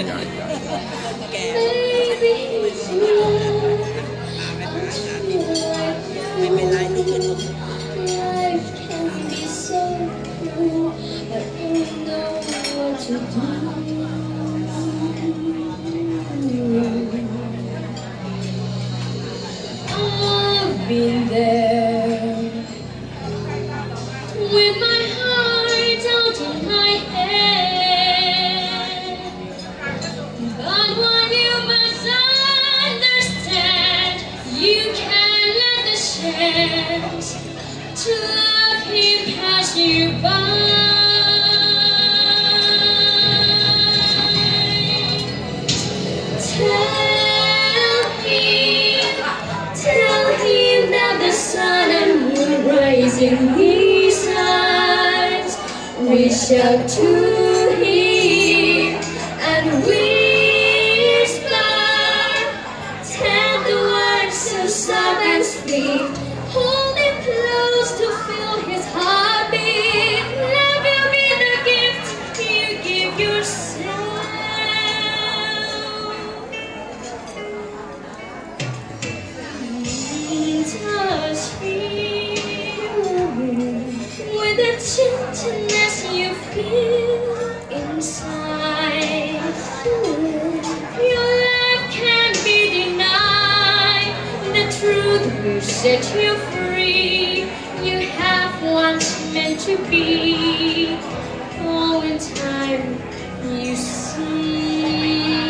ไม่เป็นไรลูกเป็นลูก Life can be so cruel, know what to do. I've been there. to love him pass you by. Tell him, tell him that the sun and moon rise in his eyes. Reach out to him and whisper. Tell the words and. set you free. You have once meant to be. All in time, you see.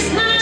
Christmas.